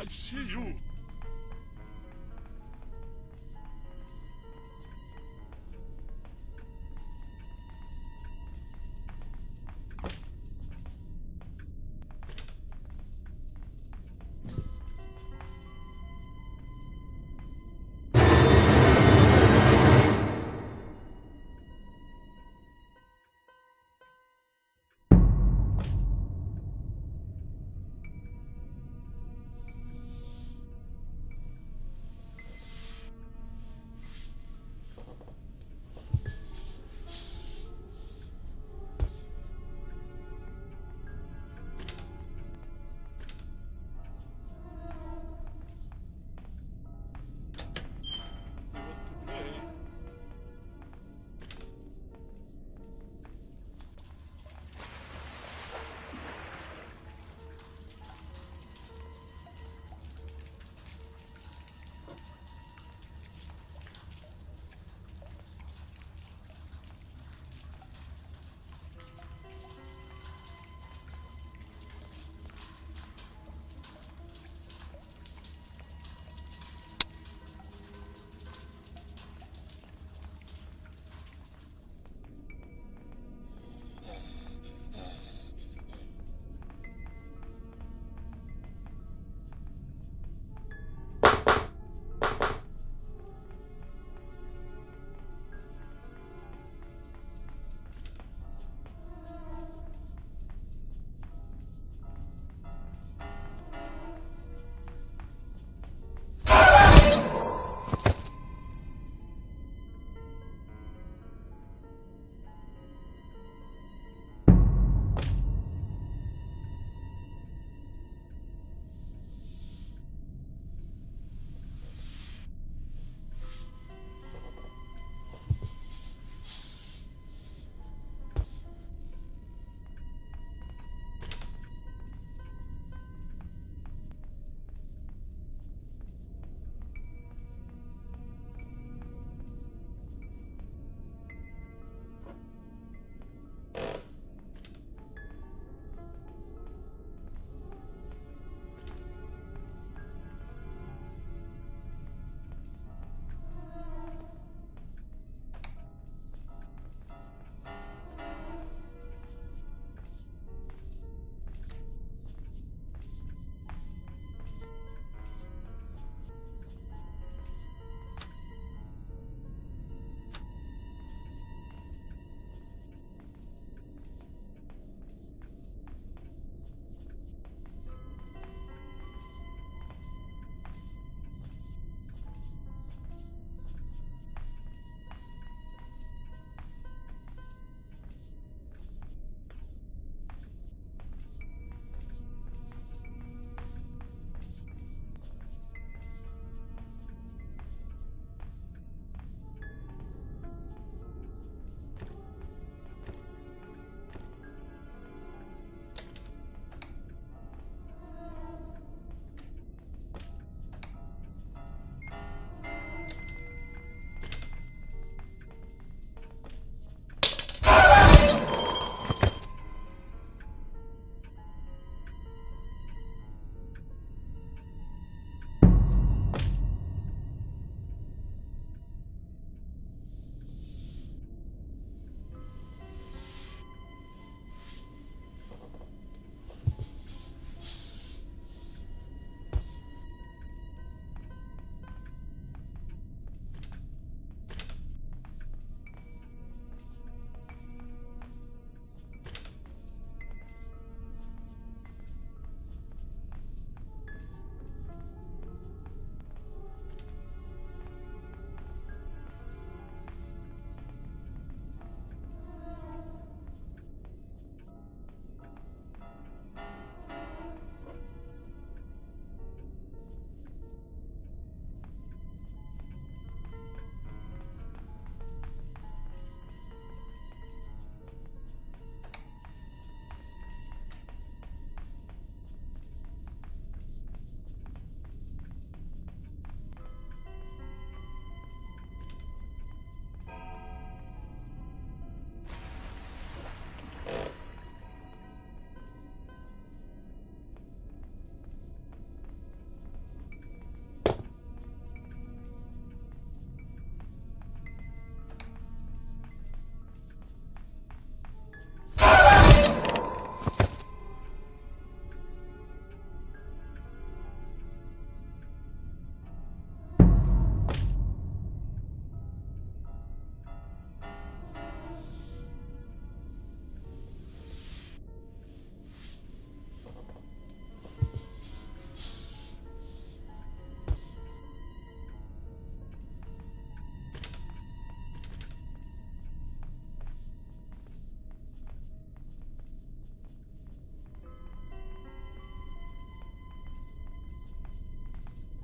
I see you.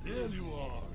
There you are.